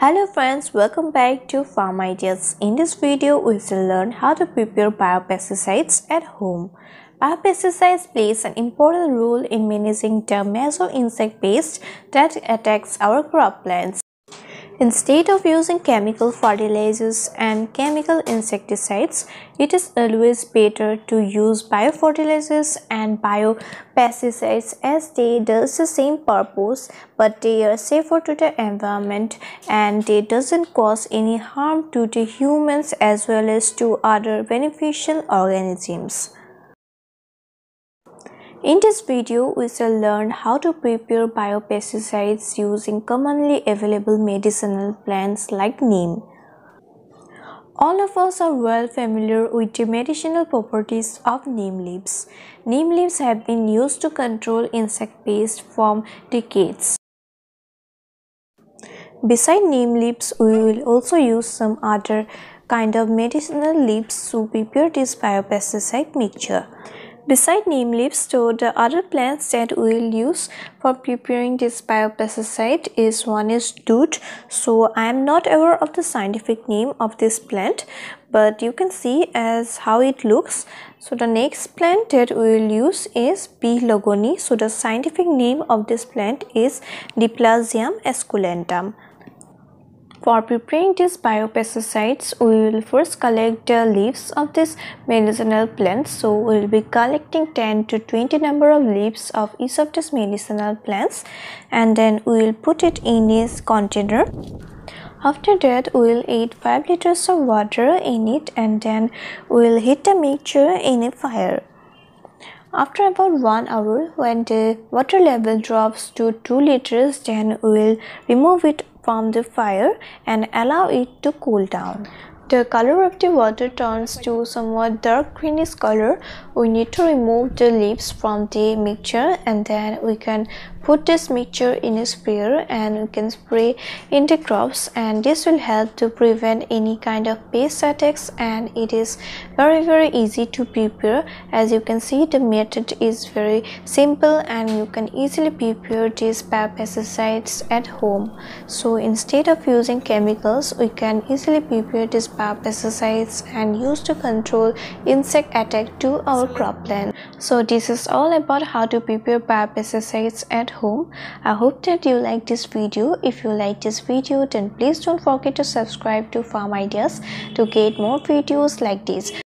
Hello friends, welcome back to Farm Ideas. In this video, we will learn how to prepare biopesticides at home. Biopesticides plays an important role in managing the major insect pest that attacks our crop plants. Instead of using chemical fertilizers and chemical insecticides, it is always better to use biofertilizers and biopesticides as they does the same purpose but they are safer to the environment and they doesn't cause any harm to the humans as well as to other beneficial organisms. In this video, we shall learn how to prepare biopesticides using commonly available medicinal plants like neem. All of us are well familiar with the medicinal properties of neem leaves. Neem leaves have been used to control insect pests for decades. Beside neem leaves, we will also use some other kind of medicinal leaves to prepare this biopesticide mixture. Beside neem leaves, so the other plants that we will use for preparing this biopesticide is one is doot. So I am not aware of the scientific name of this plant, but you can see as how it looks. So the next plant that we will use is P. logoni. So the scientific name of this plant is Diplazium esculentum. For preparing these biopesticides, we will first collect the leaves of this medicinal plants. So we will be collecting 10 to 20 number of leaves of each of these medicinal plants and then we will put it in this container. After that, we will add 5 liters of water in it and then we will heat the mixture in a fire. After about 1 hour, when the water level drops to 2 liters, then we will remove it from the fire and allow it to cool down. The color of the water turns to somewhat dark greenish color. We need to remove the leaves from the mixture and then we can put this mixture in a sprayer and we can spray in the crops and this will help to prevent any kind of pest attacks and it is very very easy to prepare as you can see the method is very simple and you can easily prepare these pesticides at home so instead of using chemicals we can easily prepare pesticides and used to control insect attack to our cropland so this is all about how to prepare biopesticides at home. I hope that you like this video. If you like this video then please don't forget to subscribe to Farm Ideas to get more videos like this.